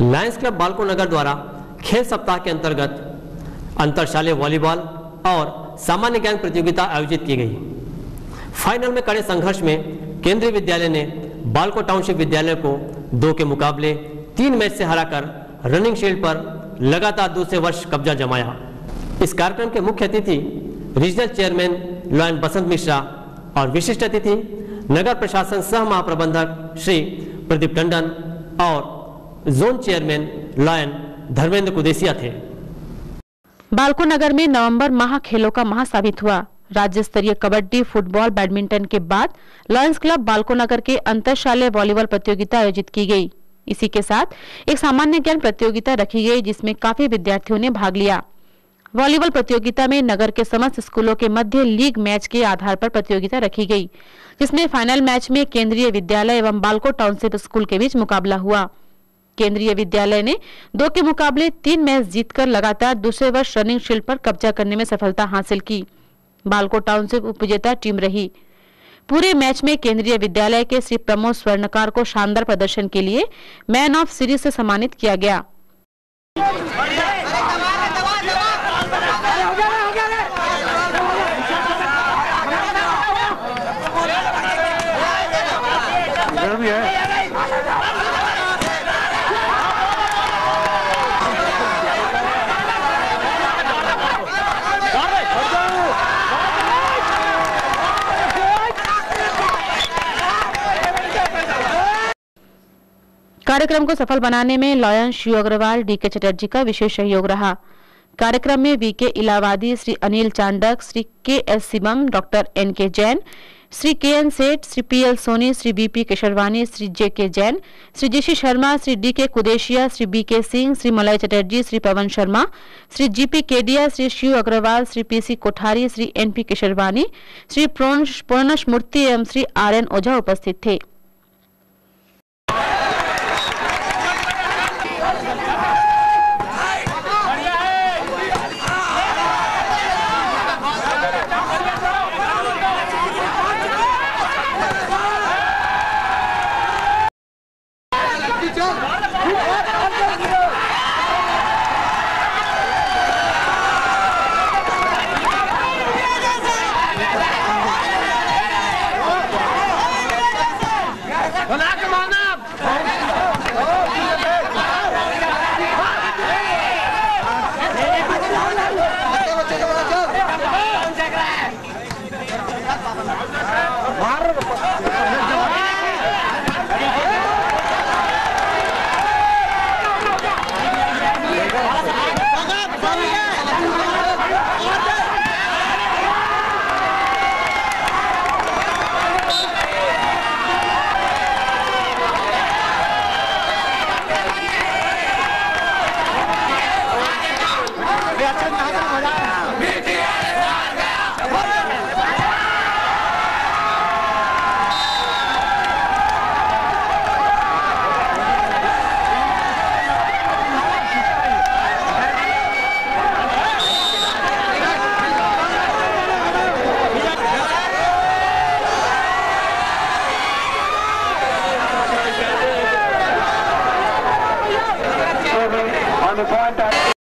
Lions club बालको नगर द्वारा खेल सप्ताह के अंतर्गत अंतरशालीय वॉलीबॉल और सामान्य ज्ञान प्रतियोगिता आयोजित की गई। फाइनल में कड़े संघर्ष में केंद्रीय विद्यालय ने बालको टाउनशिप विद्यालय को दो के मुकाबले तीन मैच से हराकर रनिंग शील्ड पर लगातार दूसरे वर्ष कब्जा जमाया। इस कार्यक्रम के मुख्य अतिथि regional chairman lion Basant Mishra और विशिष्ट अतिथि नगर प्रशासन सह महाप्रबंधक श्री प्रदीप टंडन और zone chairman lion Dharmendra Kudesia थे। बालको नगर में नवंबर माह खेलों का माह साबित हुआ। राज्य स्तरीय कबड्डी, फुटबॉल, बैडमिंटन के बाद लॉयंस क्लब बालको नगर के अंतरशालीय वॉलीबॉल प्रतियोगिता आयोजित की गई। इसी के साथ एक सामान्य ज्ञान प्रतियोगिता रखी गई, जिसमें काफ़ी विद्यार्थियों ने भाग लिया। वॉलीबॉल प्रतियोगिता में नगर के समस्त स्कूलों के मध्य लीग मैच के आधार पर प्रतियोगिता रखी गई, जिसमें फाइनल मैच में केंद्रीय विद्यालय एवं बालको टाउनशिप स्कूल के बीच मुकाबला हुआ। केंद्रीय विद्यालय ने दो के मुकाबले तीन मैच जीतकर लगातार दूसरे वर्ष रनिंग शील्ड पर कब्जा करने में सफलता हासिल की। बालको टाउनशिप उपजेता टीम रही। पूरे मैच में केंद्रीय विद्यालय के श्री प्रमोद स्वर्णकार को शानदार प्रदर्शन के लिए मैन ऑफ़ सीरीज़ से सम्मानित किया गया। कार्यक्रम को सफल बनाने में लॉयन शिव अग्रवाल, डी के चटर्जी का विशेष सहयोग रहा। कार्यक्रम में वी के इलाहाबादी श्री अनिल चांडक श्री के एस शिवम, डॉक्टर एन के Jain, Shri K N Seth, Shri P L Soni, Shri B P Kesharwani, Shri J K Jain, Shri G C Sharma, Shri D K Kudeshia, Shri B K Singh, Shri Malay Chatterjee, Shri Pawan Sharma, Shri G P Kedia, Shri Shiv Agrawal, Shri P C Kothari, Shri N P Kesharwani, Shri Purnesh Murti एवं Shri are N ओझा उपस्थित थे। மாறுற On the time back.